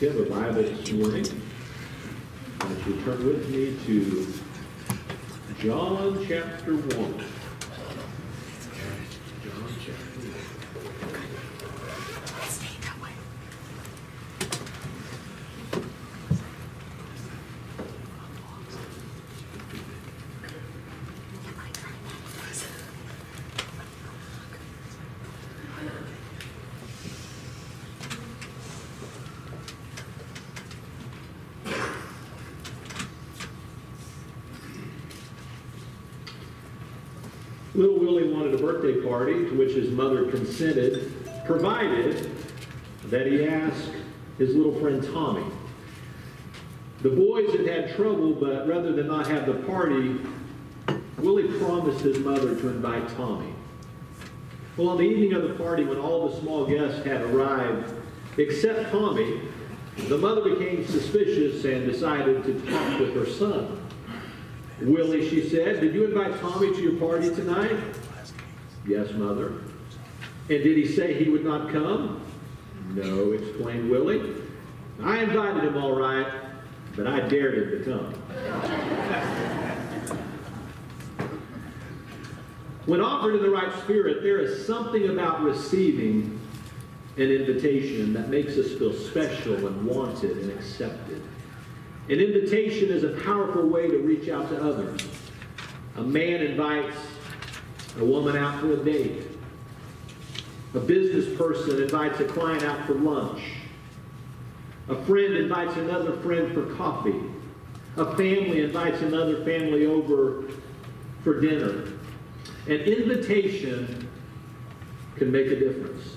If have a Bible this morning, would you turn with me to John chapter 1. John chapter 1. Little Willie wanted a birthday party to which his mother consented, provided that he asked his little friend Tommy. The boys had had trouble, but rather than not have the party, Willie promised his mother to invite Tommy. Well, on the evening of the party, when all the small guests had arrived, except Tommy, the mother became suspicious and decided to talk with her son. Willie, she said, did you invite Tommy to your party tonight? Yes, mother. And did he say he would not come? No, explained Willie. I invited him all right, but I dared him to come. when offered in the right spirit, there is something about receiving an invitation that makes us feel special and wanted and accepted. An invitation is a powerful way to reach out to others. A man invites a woman out for a date. A business person invites a client out for lunch. A friend invites another friend for coffee. A family invites another family over for dinner. An invitation can make a difference.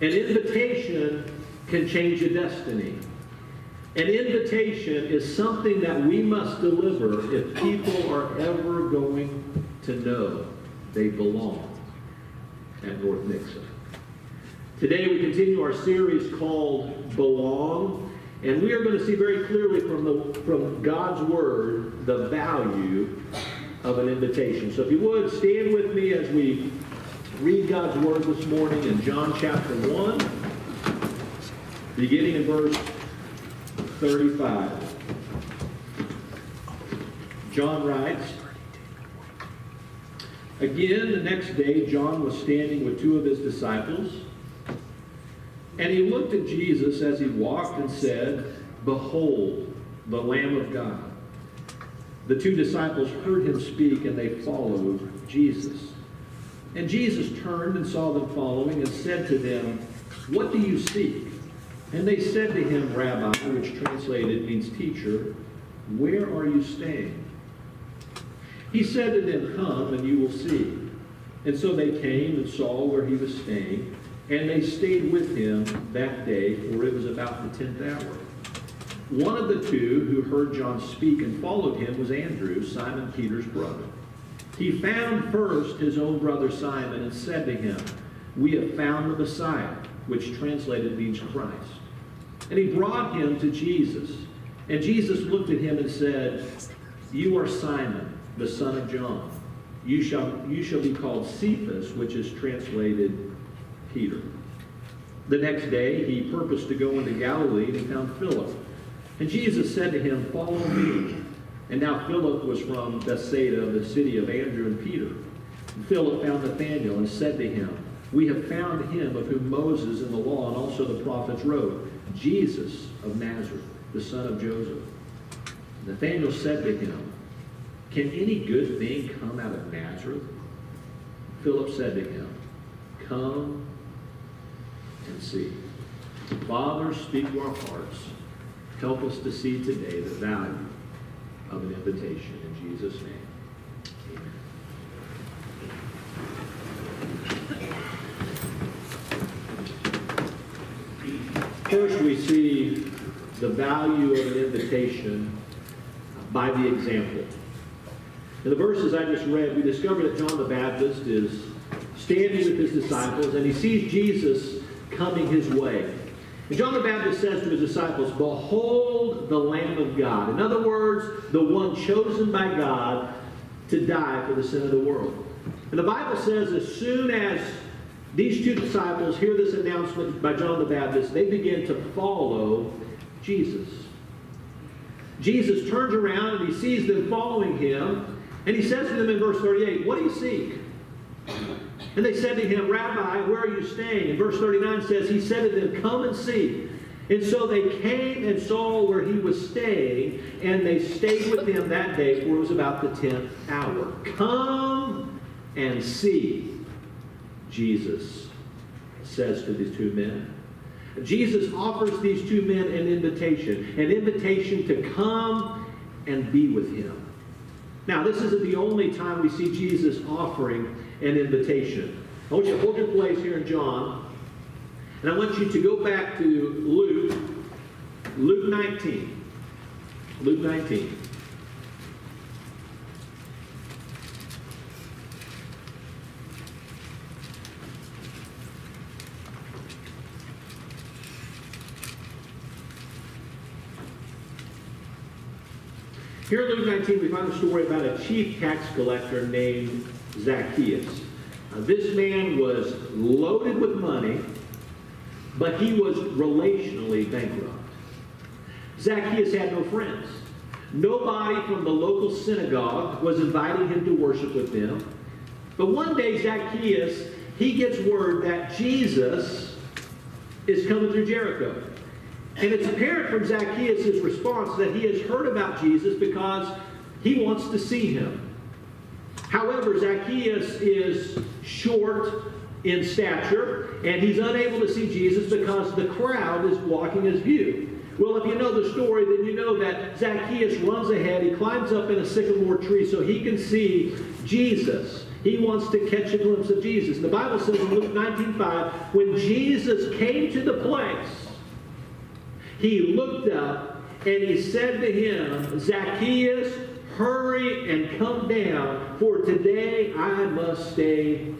An invitation can change a destiny. An invitation is something that we must deliver if people are ever going to know they belong at North Nixa. Today we continue our series called Belong, and we are going to see very clearly from, the, from God's Word the value of an invitation. So if you would, stand with me as we read God's Word this morning in John chapter 1, beginning in verse 35. John writes, Again, the next day, John was standing with two of his disciples, and he looked at Jesus as he walked and said, Behold, the Lamb of God. The two disciples heard him speak, and they followed Jesus. And Jesus turned and saw them following and said to them, What do you seek? And they said to him, Rabbi, which translated means teacher, where are you staying? He said to them, Come and you will see. And so they came and saw where he was staying, and they stayed with him that day, for it was about the tenth hour. One of the two who heard John speak and followed him was Andrew, Simon Peter's brother. He found first his own brother Simon and said to him, We have found the Messiah, which translated means Christ. And he brought him to Jesus. And Jesus looked at him and said, You are Simon, the son of John. You shall, you shall be called Cephas, which is translated Peter. The next day he purposed to go into Galilee and found Philip. And Jesus said to him, Follow me. And now Philip was from Bethsaida, the city of Andrew and Peter. And Philip found Nathanael and said to him, We have found him of whom Moses in the law and also the prophets wrote, Jesus of Nazareth, the son of Joseph. Nathanael said to him, Can any good thing come out of Nazareth? Philip said to him, Come and see. Father, speak to our hearts. Help us to see today the value of an invitation. In Jesus' name. First, we see the value of an invitation by the example. In the verses I just read, we discover that John the Baptist is standing with his disciples and he sees Jesus coming his way. And John the Baptist says to his disciples, Behold the Lamb of God. In other words, the one chosen by God to die for the sin of the world. And the Bible says as soon as these two disciples hear this announcement by John the Baptist. They begin to follow Jesus. Jesus turns around and he sees them following him, and he says to them in verse 38, What do you seek? And they said to him, Rabbi, where are you staying? And verse 39 says, He said to them, Come and see. And so they came and saw where he was staying, and they stayed with him that day, for it was about the tenth hour. Come and see, Jesus says to these two men. Jesus offers these two men an invitation, an invitation to come and be with him. Now, this isn't the only time we see Jesus offering an invitation. I want you to hold your place here in John, and I want you to go back to Luke, Luke 19. Luke 19. Here in Luke 19, we find a story about a chief tax collector named Zacchaeus. Now, this man was loaded with money, but he was relationally bankrupt. Zacchaeus had no friends. Nobody from the local synagogue was inviting him to worship with them. But one day, Zacchaeus, he gets word that Jesus is coming through Jericho. And it's apparent from Zacchaeus' response that he has heard about Jesus because he wants to see him. However, Zacchaeus is short in stature, and he's unable to see Jesus because the crowd is blocking his view. Well, if you know the story, then you know that Zacchaeus runs ahead. He climbs up in a sycamore tree so he can see Jesus. He wants to catch a glimpse of Jesus. The Bible says in Luke 19.5, when Jesus came to the place, he looked up and he said to him, Zacchaeus, hurry and come down, for today I must stay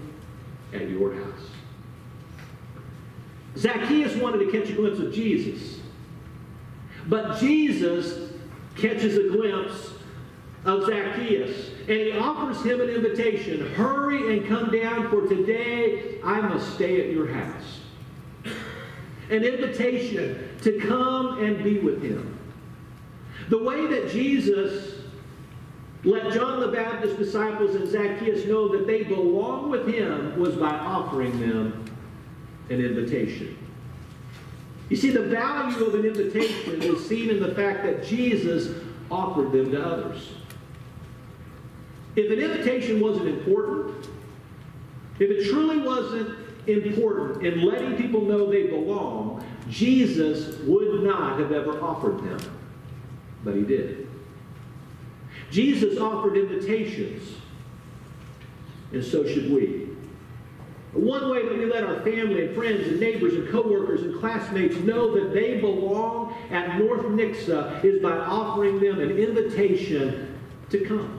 at your house. Zacchaeus wanted to catch a glimpse of Jesus. But Jesus catches a glimpse of Zacchaeus. And he offers him an invitation. Hurry and come down, for today I must stay at your house. An invitation to come and be with him. The way that Jesus let John the Baptist's disciples and Zacchaeus know that they belong with him was by offering them an invitation. You see, the value of an invitation is seen in the fact that Jesus offered them to others. If an invitation wasn't important, if it truly wasn't important in letting people know they belong, Jesus would not have ever offered them. But he did. Jesus offered invitations, and so should we. One way that we let our family and friends and neighbors and coworkers and classmates know that they belong at North Nixa is by offering them an invitation to come.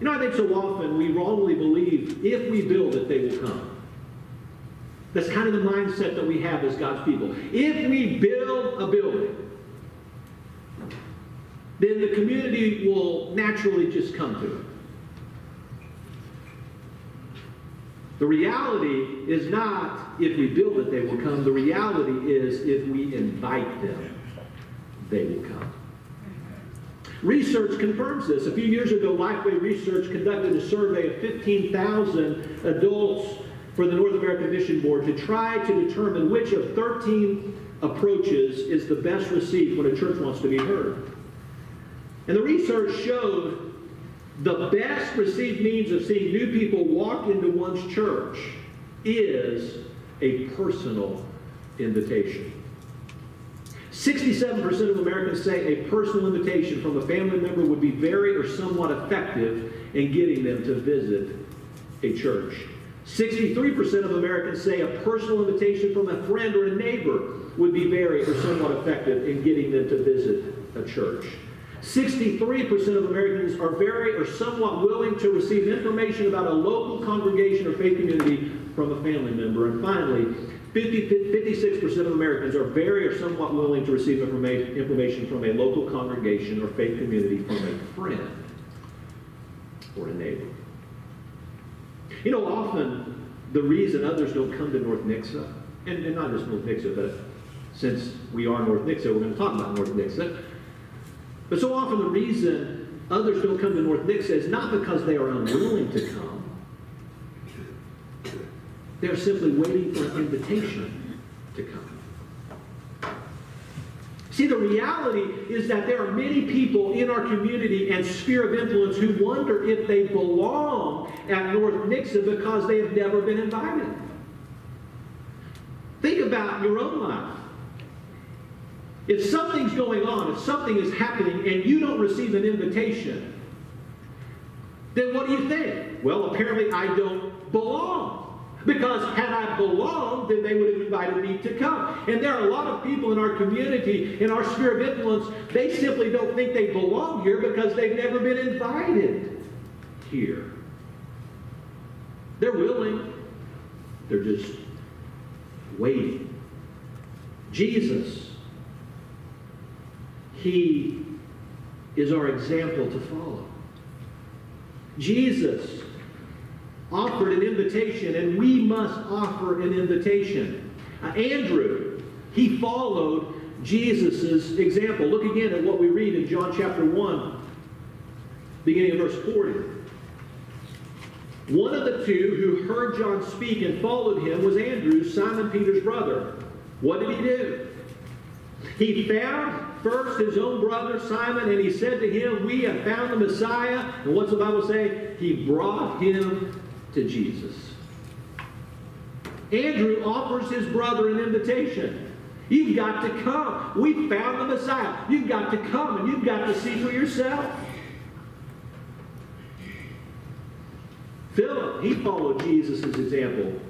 You know, I think so often we wrongly believe if we build it, they will come. That's kind of the mindset that we have as God's people. If we build a building, then the community will naturally just come to it. The reality is not if we build it, they will come. The reality is if we invite them, they will come. Research confirms this. A few years ago, Lifeway Research conducted a survey of 15,000 adults for the North American Mission Board to try to determine which of 13 approaches is the best received when a church wants to be heard. And the research showed the best received means of seeing new people walk into one's church is a personal invitation. 67% of Americans say a personal invitation from a family member would be very or somewhat effective in getting them to visit a church. 63% of Americans say a personal invitation from a friend or a neighbor would be very or somewhat effective in getting them to visit a church. 63% of Americans are very or somewhat willing to receive information about a local congregation or faith community from a family member. And finally, 50, 56% of Americans are very or somewhat willing to receive information from a local congregation or faith community from a friend or a neighbor. You know, often the reason others don't come to North Nixa, and, and not just North Nixa, but since we are North Nixa, we're going to talk about North Nixa. But so often the reason others don't come to North Nixa is not because they are unwilling to come. They're simply waiting for an invitation to come. See, the reality is that there are many people in our community and sphere of influence who wonder if they belong at North Nixa because they have never been invited. Think about your own life. If something's going on, if something is happening, and you don't receive an invitation, then what do you think? Well, apparently I don't belong. Because had I belonged, then they would have invited me to come. And there are a lot of people in our community, in our sphere of influence, they simply don't think they belong here because they've never been invited here. They're willing, they're just waiting. Jesus, He is our example to follow. Jesus offered an invitation, and we must offer an invitation. Uh, Andrew, he followed Jesus' example. Look again at what we read in John chapter 1, beginning of verse 40. One of the two who heard John speak and followed him was Andrew, Simon Peter's brother. What did he do? He found first his own brother Simon and he said to him, We have found the Messiah. And what's the Bible say? He brought him to Jesus. Andrew offers his brother an invitation. You've got to come. We found the Messiah. You've got to come and you've got to see for yourself. Philip, he followed Jesus' example.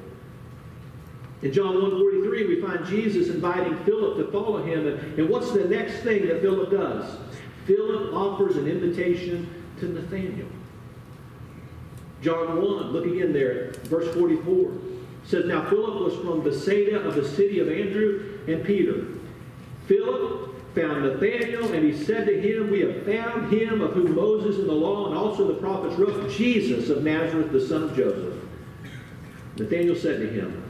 In John 1.43, we find Jesus inviting Philip to follow him. And, and what's the next thing that Philip does? Philip offers an invitation to Nathanael. John 1, look again there, verse 44. says, Now Philip was from Bethsaida of the city of Andrew and Peter. Philip found Nathanael, and he said to him, We have found him of whom Moses in the law and also the prophets wrote, Jesus of Nazareth, the son of Joseph. Nathanael said to him,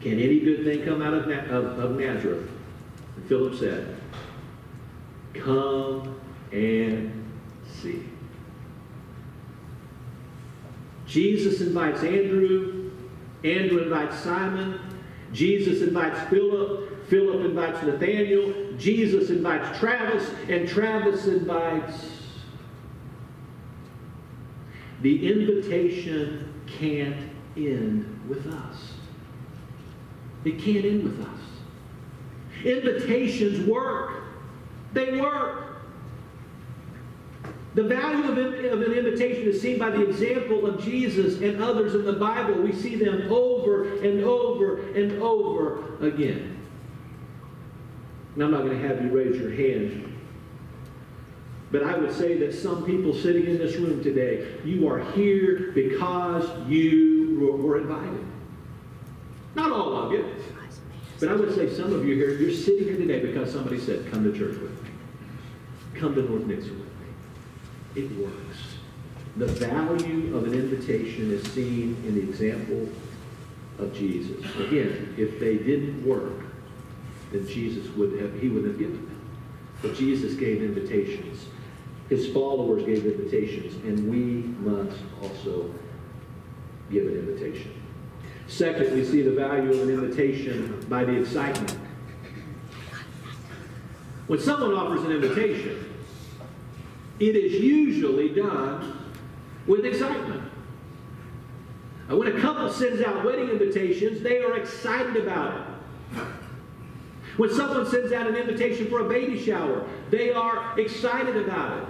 Can any good thing come out of, of, of Nazareth? And Philip said, Come and see. Jesus invites Andrew. Andrew invites Simon. Jesus invites Philip. Philip invites Nathanael. Jesus invites Travis. And Travis invites. The invitation can't end with us. It can't end with us. Invitations work. They work. The value of, of an invitation is seen by the example of Jesus and others in the Bible. We see them over and over and over again. Now, I'm not going to have you raise your hand. But I would say that some people sitting in this room today, you are here because you were invited. Not all of you. But I would say some of you here, you're sitting here today because somebody said, come to church with me. Come to North Nixa it works. The value of an invitation is seen in the example of Jesus. Again, if they didn't work, then Jesus would have, he would have given them. But Jesus gave invitations. His followers gave invitations, and we must also give an invitation. Second, we see the value of an invitation by the excitement. When someone offers an invitation, it is usually done with excitement. when a couple sends out wedding invitations, they are excited about it. When someone sends out an invitation for a baby shower, they are excited about it.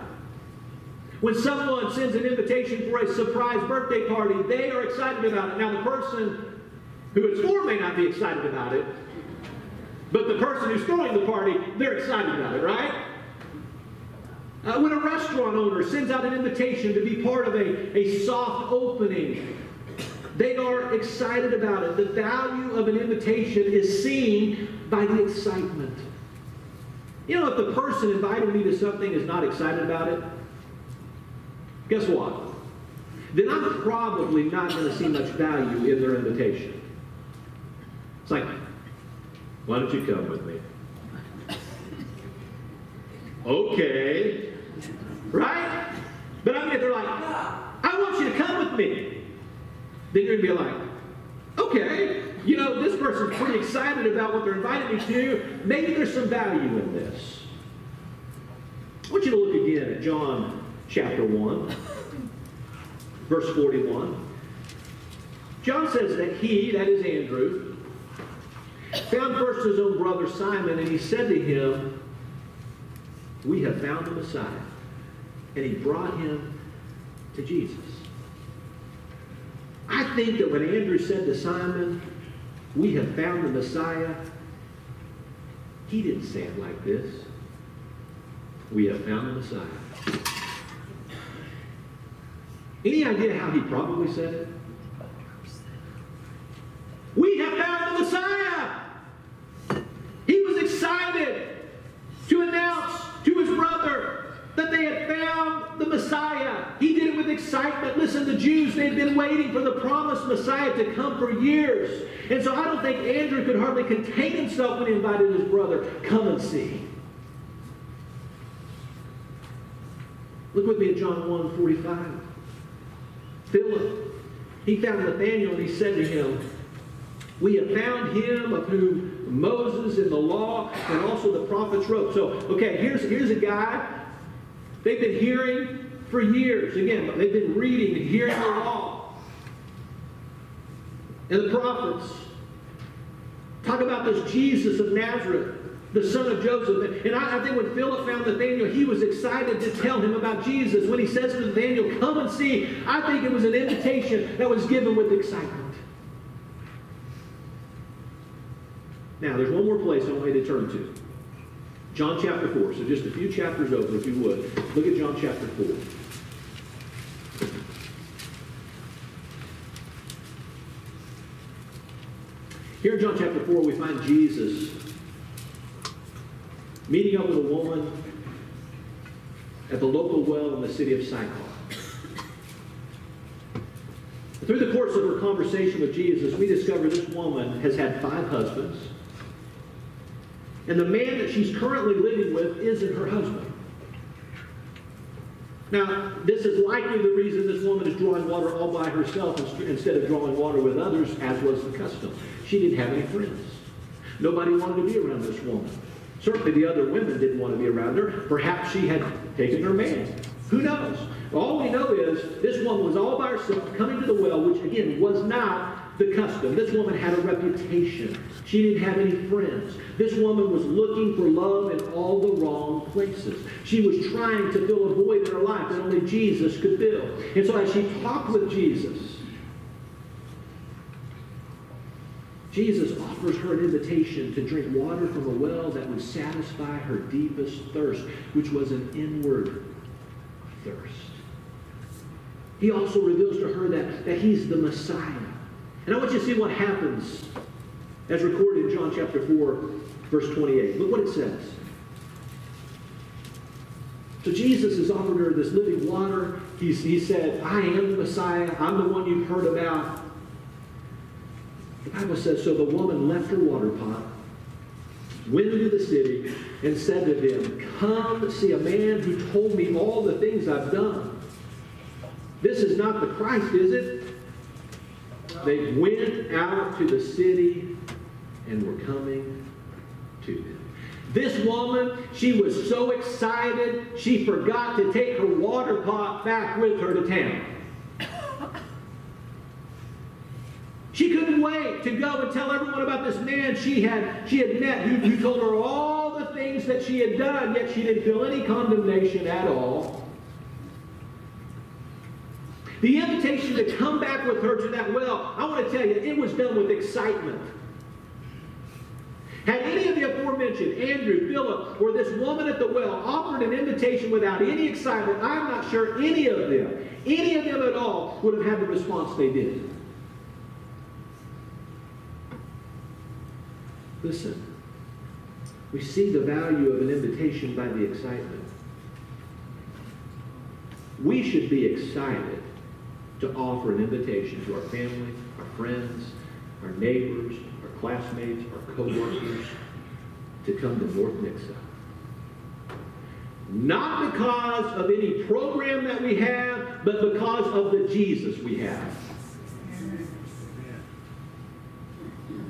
When someone sends an invitation for a surprise birthday party, they are excited about it. Now, the person who it's for may not be excited about it, but the person who's throwing the party, they're excited about it, right? Uh, when a restaurant owner sends out an invitation to be part of a, a soft opening, they are excited about it. The value of an invitation is seen by the excitement. You know, if the person inviting me to something is not excited about it, guess what? then I'm probably not going to see much value in their invitation. It's like, why don't you come with me? Okay. Right? But I mean, if they're like, I want you to come with me, then you're going to be like, okay, you know, this person's pretty excited about what they're inviting me to. Do. Maybe there's some value in this. I want you to look again at John chapter 1, verse 41. John says that he, that is Andrew, found first his own brother Simon, and he said to him, We have found the Messiah. And he brought him to Jesus. I think that when Andrew said to Simon, We have found the Messiah, he didn't say it like this. We have found the Messiah. Any idea how he probably said it? We have found the Messiah. He was excited to announce to his brother that they had found the Messiah. He did it with excitement. Listen, the Jews, they'd been waiting for the promised Messiah to come for years. And so I don't think Andrew could hardly contain himself when he invited his brother, come and see. Look with me at John 1 45. Philip, he found Nathanael and he said to him, We have found him of whom Moses in the law and also the prophets wrote. So, okay, here's, here's a guy they've been hearing for years. Again, they've been reading and hearing the law. And the prophets talk about this Jesus of Nazareth the son of Joseph. And I, I, think when Philip found Nathanael, he was excited to tell him about Jesus. When he says to Nathanael, come and see, I think it was an invitation that was given with excitement. Now, there's one more place I want you to turn to. John chapter 4. So just a few chapters over, if you would. Look at John chapter 4. Here in John chapter 4, we find Jesus meeting up with a woman at the local well in the city of Sychar. Through the course of her conversation with Jesus, we discover this woman has had five husbands. And the man that she's currently living with isn't her husband. Now, this is likely the reason this woman is drawing water all by herself instead of drawing water with others, as was the custom. She didn't have any friends. Nobody wanted to be around this woman. Certainly the other women didn't want to be around her. Perhaps she had taken her man. Who knows? All we know is this woman was all by herself coming to the well, which again was not the custom. This woman had a reputation. She didn't have any friends. This woman was looking for love in all the wrong places. She was trying to fill a void in her life that only Jesus could fill. And so as she talked with Jesus, Jesus offers her an invitation to drink water from a well that would satisfy her deepest thirst, which was an inward thirst. He also reveals to her that, that he's the Messiah. And I want you to see what happens as recorded in John chapter 4, verse 28. Look what it says. So Jesus has offered her this living water. He's, he said, I am the Messiah. I'm the one you've heard about. The Bible says, So the woman left her water pot, went into the city, and said to them, Come see a man who told me all the things I've done. This is not the Christ, is it? They went out to the city and were coming to them. This woman, she was so excited, she forgot to take her water pot back with her to town. To go and tell everyone about this man she had, she had met who, who told her all the things that she had done, yet she didn't feel any condemnation at all. The invitation to come back with her to that well, I want to tell you, it was done with excitement. Had any of the aforementioned, Andrew, Philip, or this woman at the well, offered an invitation without any excitement, I'm not sure any of them, any of them at all, would have had the response they did. Listen, we see the value of an invitation by the excitement. We should be excited to offer an invitation to our family, our friends, our neighbors, our classmates, our co-workers to come to North Nixa. Not because of any program that we have, but because of the Jesus we have.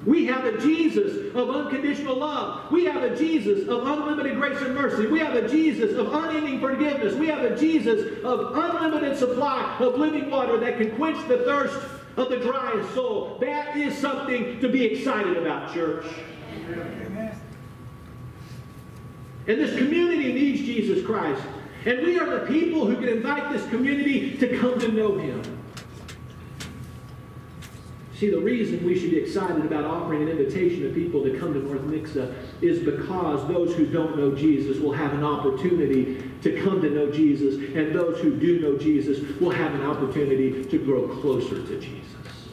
We have a Jesus of unconditional love. We have a Jesus of unlimited grace and mercy. We have a Jesus of unending forgiveness. We have a Jesus of unlimited supply of living water that can quench the thirst of the driest soul. That is something to be excited about, church. And this community needs Jesus Christ. And we are the people who can invite this community to come to know Him. See, the reason we should be excited about offering an invitation to people to come to North Nixa is because those who don't know Jesus will have an opportunity to come to know Jesus, and those who do know Jesus will have an opportunity to grow closer to Jesus.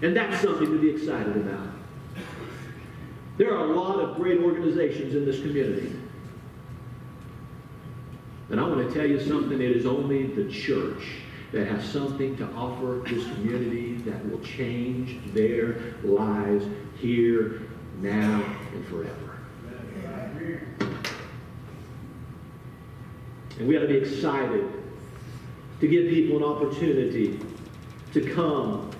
And that's something to be excited about. There are a lot of great organizations in this community. And I want to tell you something, it is only the church that has something to offer this community that will change their lives here, now, and forever. And we ought to be excited to give people an opportunity to come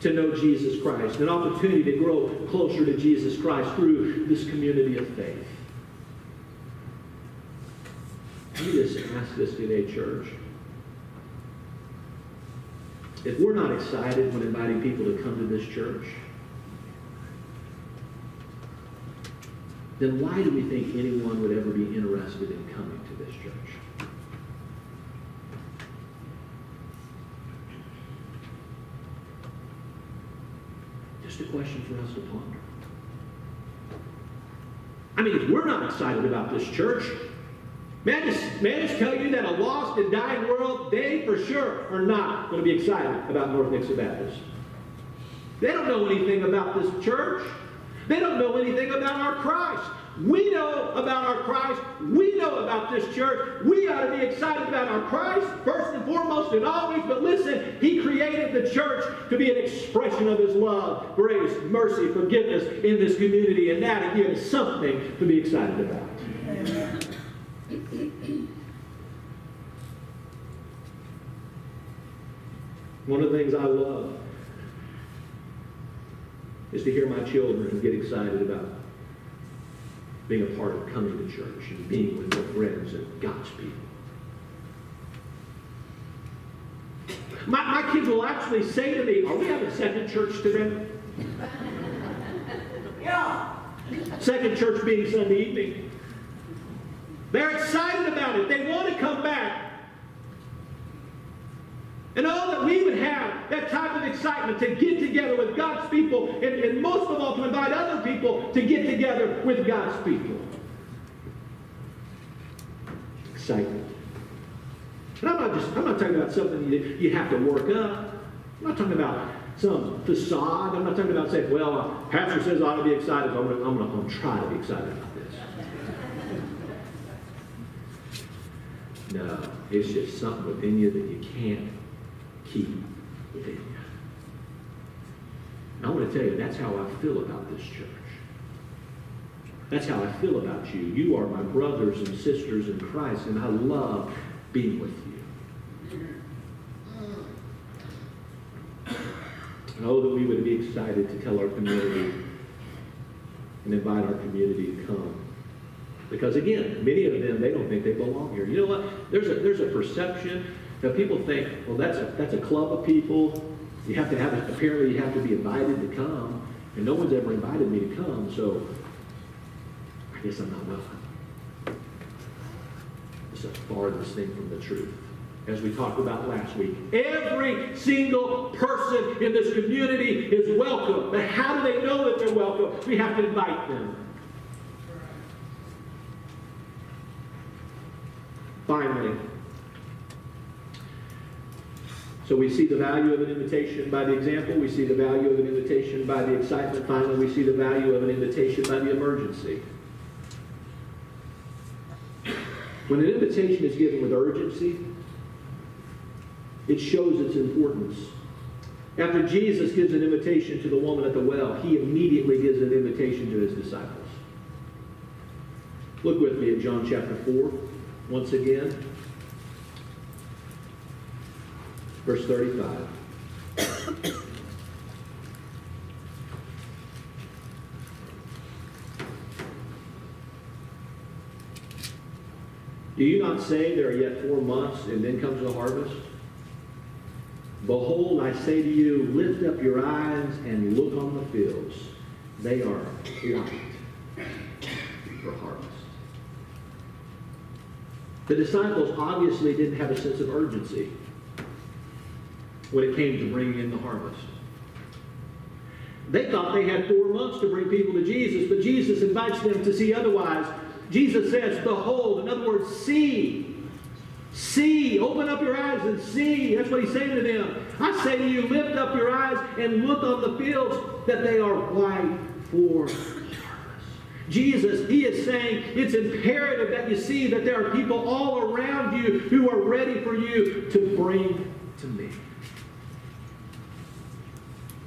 to know Jesus Christ, an opportunity to grow closer to Jesus Christ through this community of faith. Me just ask this today, church. If we're not excited when inviting people to come to this church, then why do we think anyone would ever be interested in coming to this church? Just a question for us to ponder. I mean, if we're not excited about this church, May I, just, just tell you that a lost and dying world, they for sure are not going to be excited about North Nixa Baptist. They don't know anything about this church. They don't know anything about our Christ. We know about our Christ. We know about this church. We ought to be excited about our Christ, first and foremost and always. But listen, He created the church to be an expression of His love, grace, mercy, forgiveness in this community. And that, again, is something to be excited about. Amen. One of the things I love is to hear my children get excited about being a part of coming to church and being with their friends and God's people. My, my kids will actually say to me, Are we having second church today? yeah. Second church being Sunday evening. They're excited about it. They want to come back. And all that we would have that type of excitement to get together with God's people, and, and most of all to invite other people to get together with God's people. Excitement. And I'm not just I'm not talking about something you, you have to work up. I'm not talking about some facade. I'm not talking about saying, well, Pastor says I ought to be excited, so I'm going to, I'm going to try to be excited about this. No, it's just something within you that you can't keep And I want to tell you, that's how I feel about this church. That's how I feel about you. You are my brothers and sisters in Christ, and I love being with you. Oh, that we would be excited to tell our community and invite our community to come. Because again, many of them, they don't think they belong here. You know what? There's a, there's a perception now people think, well, that's a, that's a club of people. You have to have, apparently you have to be invited to come. And no one's ever invited me to come, so I guess I'm not welcome. It's the farthest thing from the truth. As we talked about last week, every single person in this community is welcome. But how do they know that they're welcome? We have to invite them. Finally, so we see the value of an invitation by the example. We see the value of an invitation by the excitement. Finally, we see the value of an invitation by the emergency. When an invitation is given with urgency, It shows its importance. After Jesus gives an invitation to the woman at the well, he immediately gives an invitation to his disciples. Look with me at John chapter 4 once again. Verse 35. Do you not say there are yet four months and then comes the harvest? Behold, I say to you, lift up your eyes and look on the fields. They are white for harvest. The disciples obviously didn't have a sense of urgency when it came to bringing in the harvest. They thought they had four months to bring people to Jesus, but Jesus invites them to see otherwise. Jesus says, Behold, in other words, see. See, open up your eyes and see. That's what he's saying to them. I say to you, lift up your eyes and look on the fields that they are white for harvest. Jesus, he is saying it's imperative that you see that there are people all around you who are ready for you to bring to me.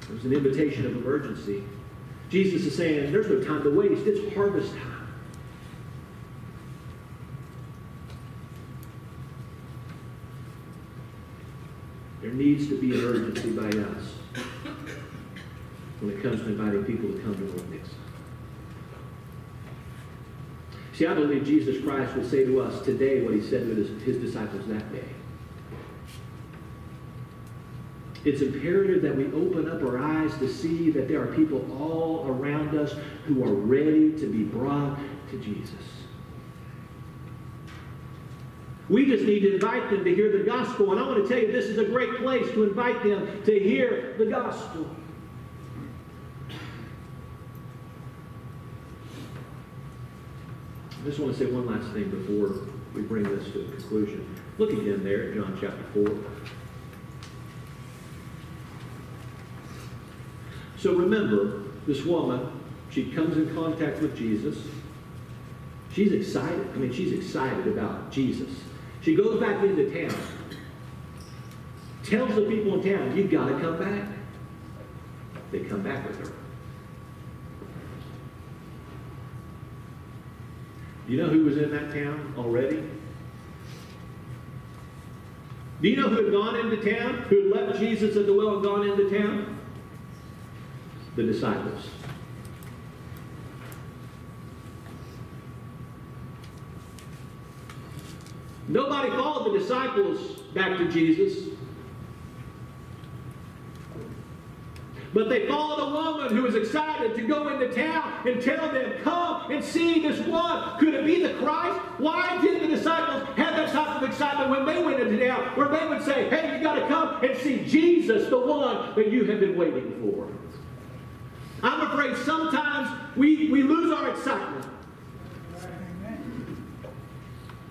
There's an invitation of emergency. Jesus is saying there's no time to waste. It's harvest time. There needs to be an urgency by us when it comes to inviting people to come to North Nixa. See, I believe Jesus Christ will say to us today what he said to his, his disciples that day. It's imperative that we open up our eyes to see that there are people all around us who are ready to be brought to Jesus. We just need to invite them to hear the gospel. And I want to tell you, this is a great place to invite them to hear the gospel. I just want to say one last thing before we bring this to a conclusion. Look again there John chapter 4. So remember, this woman, she comes in contact with Jesus. She's excited. I mean, she's excited about Jesus. She goes back into town, tells the people in town, you've got to come back. They come back with her. You know who was in that town already? Do you know who had gone into town? Who had left Jesus at the well and gone into town? The disciples. Nobody followed the disciples back to Jesus. But they followed a woman who was excited to go into town and tell them, come and see this one. Could it be the Christ? Why did the disciples have that type of excitement when they went into town where they would say, hey, you got to come and see Jesus, the one that you have been waiting for? I'm afraid sometimes we, we lose our excitement.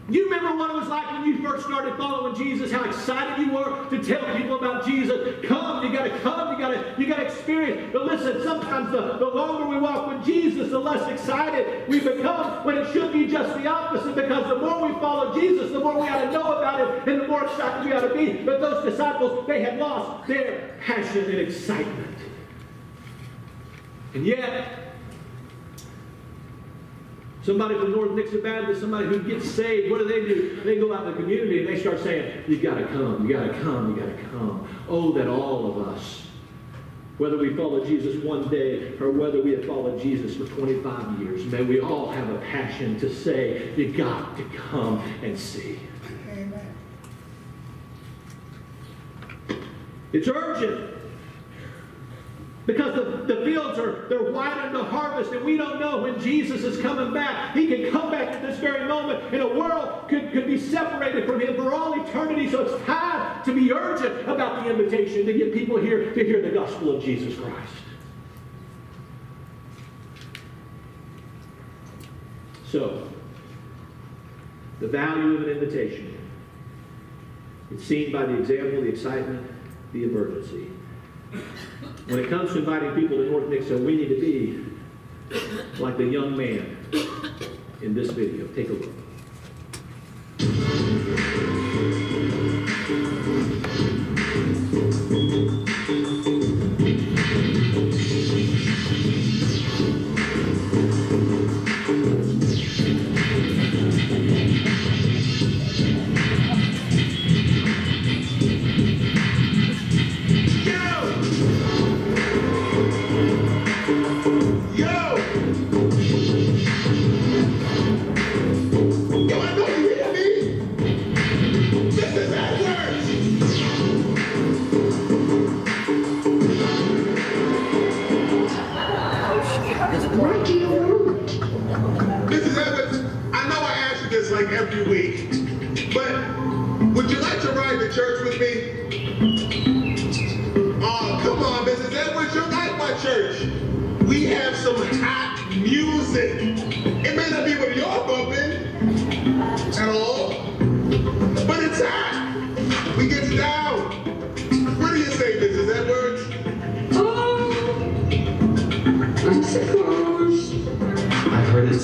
You remember what it was like when you first started following Jesus, how excited you were to tell people about Jesus. Come, you gotta come, you gotta, you gotta experience. But listen, sometimes the, the longer we walk with Jesus, the less excited we become when it should be just the opposite, because the more we follow Jesus, the more we ought to know about it, and the more excited we ought to be. But those disciples, they had lost their passion and excitement. And yet, Somebody from North Nixa Baptist, somebody who gets saved, what do they do? They go out in the community and they start saying, You got to come, you got to come, you got to come. Oh, that all of us, whether we follow Jesus one day or whether we have followed Jesus for 25 years, may we all have a passion to say, You got to come and see. Amen. It's urgent. Because the, the fields are they're white to harvest, and we don't know when Jesus is coming back. He can come back at this very moment, and a world could, could be separated from him for all eternity. So it's time to be urgent about the invitation to get people here to hear the gospel of Jesus Christ. So, the value of an invitation. It's seen by the example, the excitement, the emergency. When it comes to inviting people to North Nixa, we need to be like the young man in this video. Take a look.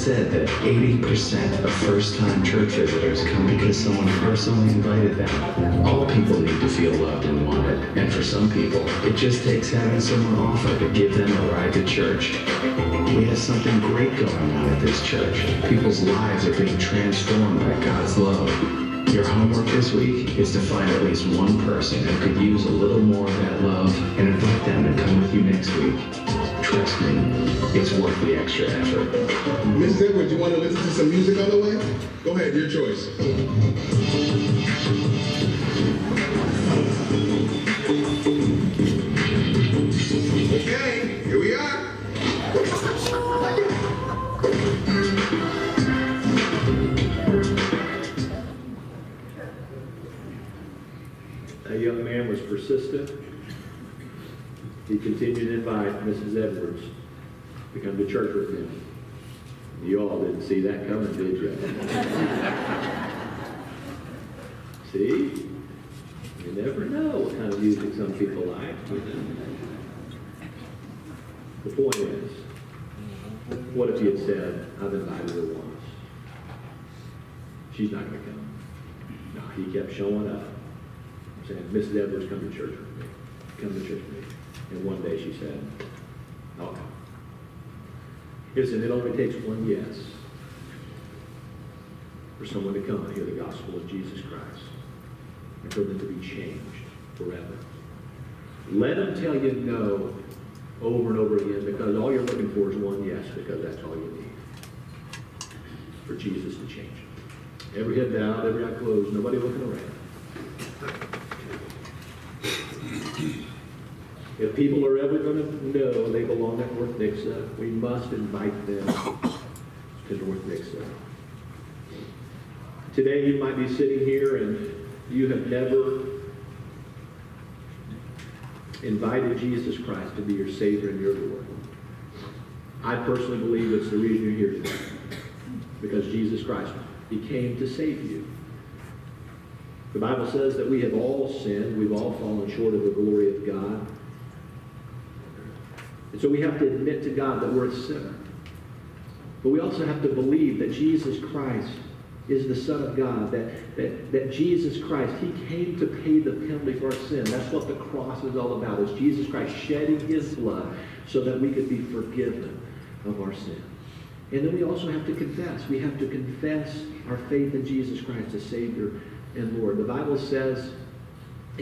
Said that 80% of first-time church visitors come because someone personally invited them. All people need to feel loved and wanted, and for some people, it just takes having someone offer to give them a ride to church. We have something great going on at this church. People's lives are being transformed by God's love. Your homework this week is to find at least one person who could use a little more of that love and invite them to come with you next week. Trust me, it's worth the extra effort. Mrs. Edwards, do you want to listen to some music on the way? Go ahead, your choice. Okay, here we are. That young man was persistent. He continued to invite Mrs. Edwards to come to church with him. You all didn't see that coming, did you? see? You never know what kind of music some people like. The point is, what if you had said, I've invited her once? She's not going to come. No, he kept showing up saying, Mrs. Edwards, come to church with me. Come to church with me. And one day she said, I'll come. Listen, it only takes one yes for someone to come and hear the gospel of Jesus Christ and for them to be changed forever. Let them tell you no over and over again because all you're looking for is one yes because that's all you need for Jesus to change. Every head bowed, every eye closed, nobody looking around. If people are ever going to know they belong at North Nixa, we must invite them to North Nixa. Today you might be sitting here and you have never invited Jesus Christ to be your Savior and your Lord. I personally believe it's the reason you're here today. Because Jesus Christ, He came to save you. The Bible says that we have all sinned. We've all fallen short of the glory of God. And so we have to admit to God that we're a sinner. But we also have to believe that Jesus Christ is the Son of God, that, that, that Jesus Christ, He came to pay the penalty for our sin. That's what the cross is all about, is Jesus Christ shedding His blood so that we could be forgiven of our sin. And then we also have to confess. We have to confess our faith in Jesus Christ as Savior and Lord. The Bible says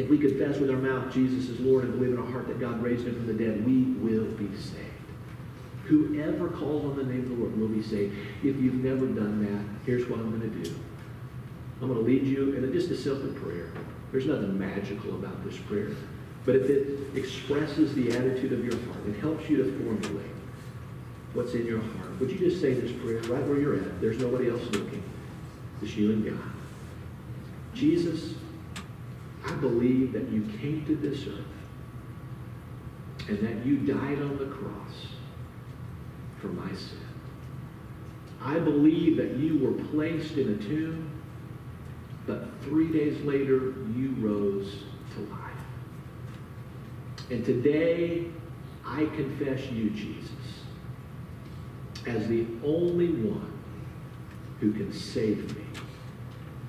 if we confess with our mouth Jesus is Lord and believe in our heart that God raised him from the dead, we will be saved. Whoever calls on the name of the Lord will be saved. If you've never done that, here's what I'm going to do. I'm going to lead you in just a simple prayer. There's nothing magical about this prayer. But if it expresses the attitude of your heart, it helps you to formulate what's in your heart. Would you just say this prayer right where you're at? There's nobody else looking. It's you and God. Jesus, I believe that you came to this earth and that you died on the cross for my sin. I believe that you were placed in a tomb, but three days later you rose to life. And today I confess you, Jesus, as the only one who can save me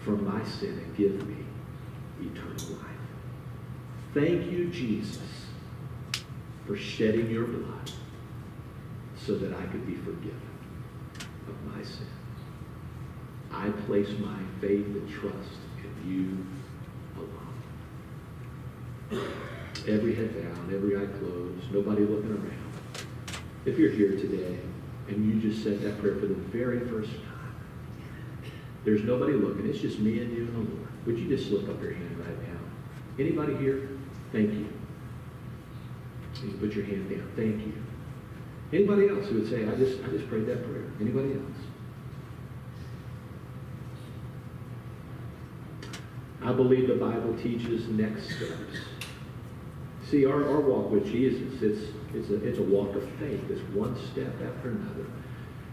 from my sin and give me eternal life. Thank you, Jesus, for shedding your blood so that I could be forgiven of my sins. I place my faith and trust in you alone. Every head down, every eye closed, nobody looking around. If you're here today and you just said that prayer for the very first time, there's nobody looking. It's just me and you and the Lord. Would you just slip up your hand right now? Anybody here? Thank you. You put your hand down. Thank you. Anybody else who would say, I just, I just prayed that prayer? Anybody else? I believe the Bible teaches next steps. See, our, our walk with Jesus, it's, it's, a, it's a walk of faith. It's one step after another.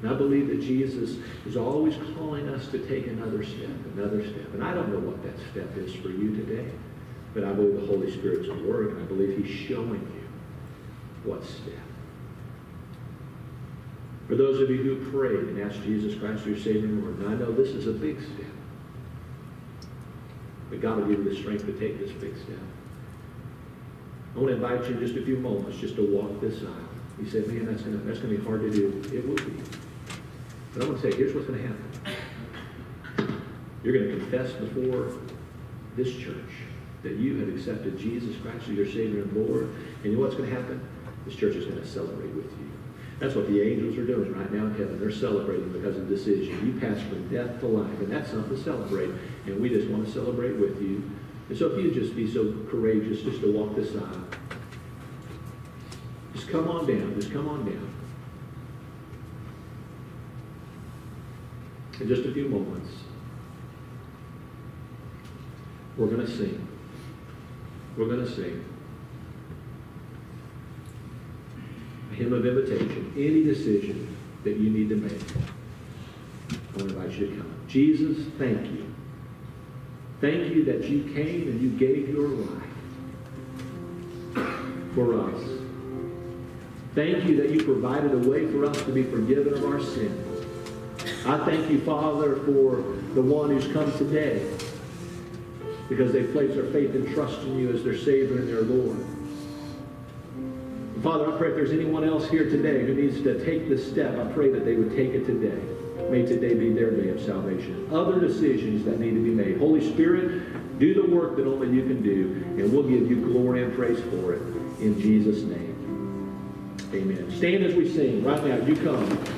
And I believe that Jesus is always calling us to take another step, another step. And I don't know what that step is for you today, but I believe the Holy Spirit's at work, and I believe He's showing you what step. For those of you who prayed and asked Jesus Christ your Savior and Lord, and I know this is a big step. But God will give you the strength to take this big step. I want to invite you in just a few moments just to walk this aisle. You said, man, that's going to, that's going to be hard to do. It will be. But I want to say, here's what's going to happen. You're going to confess before this church that you have accepted Jesus Christ as your Savior and Lord. And you know what's going to happen? This church is going to celebrate with you. That's what the angels are doing right now in heaven. They're celebrating because of the decision. You passed from death to life, and that's something to celebrate. And we just want to celebrate with you. And so if you just be so courageous just to walk this aisle, just come on down. Just come on down. In just a few moments, we're going to sing. We're going to sing. A hymn of invitation, any decision that you need to make, I want to invite you to come. Jesus, thank you. Thank you that you came and you gave your life for us. Thank you that you provided a way for us to be forgiven of our sins. I thank you, Father, for the one who's come today because they place their faith and trust in you as their Savior and their Lord. Father, I pray if there's anyone else here today who needs to take this step, I pray that they would take it today. May today be their day of salvation. Other decisions that need to be made. Holy Spirit, do the work that only you can do, and we'll give you glory and praise for it. In Jesus' name. Amen. Stand as we sing. Right now, you come.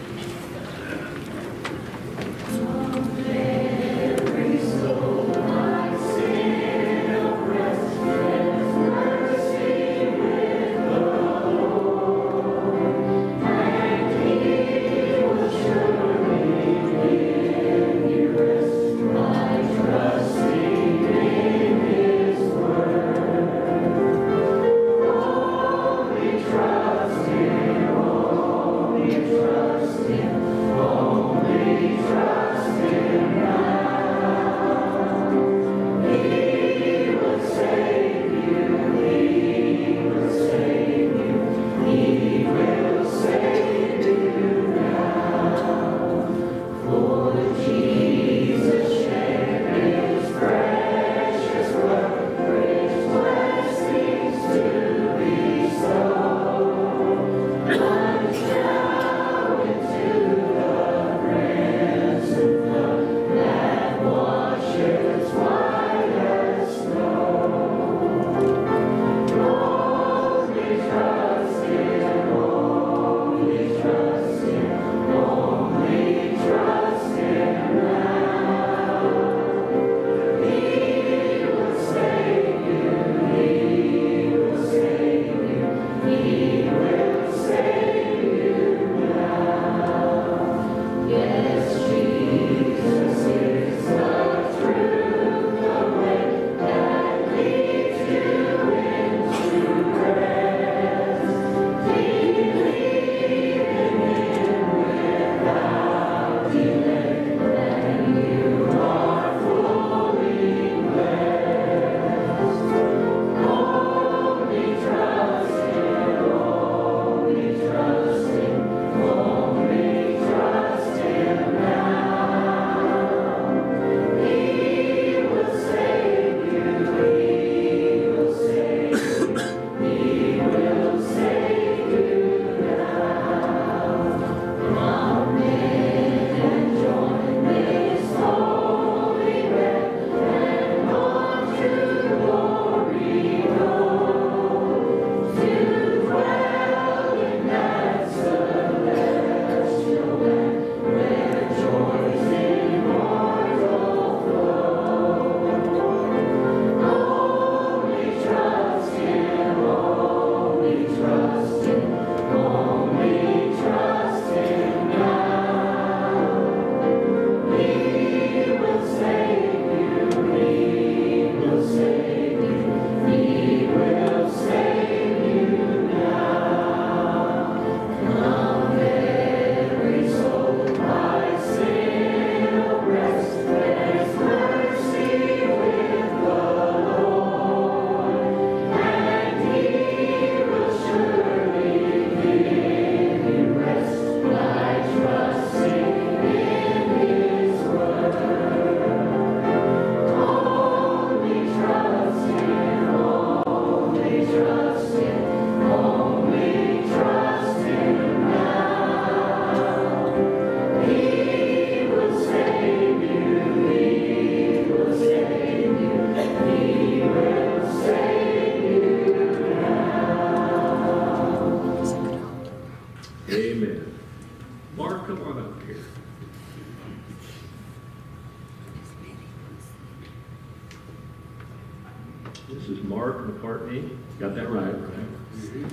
This is Mark McCartney. Got that right, right?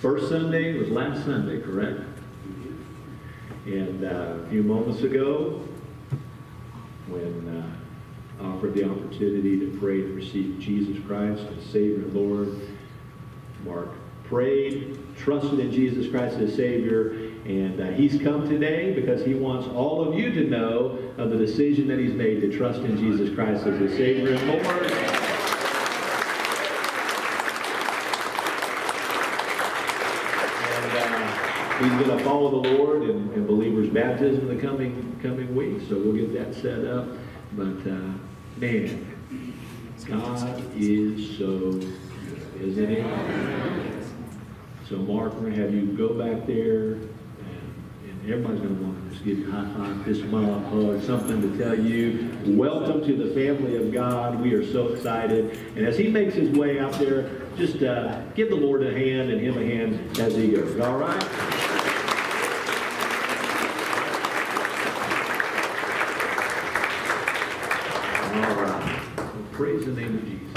First Sunday was last Sunday, correct? And uh, a few moments ago, when uh, offered the opportunity to pray to receive Jesus Christ as Savior and Lord, Mark prayed, trusted in Jesus Christ as Savior, and uh, he's come today because he wants all of you to know of the decision that he's made to trust in Jesus Christ as his Savior and Lord. And uh, he's going to follow the Lord in, in believers' baptism in the coming coming weeks, so we'll get that set up. But uh, man, God is so good, isn't he? So Mark, we're going to have you go back there, and, and everybody's going to want to just give you a high five, fist hug, something to tell you, welcome to the family of God. We are so excited. And as he makes his way out there, just uh, give the Lord a hand and him a hand as he goes. All right? All right. Well, praise the name of Jesus.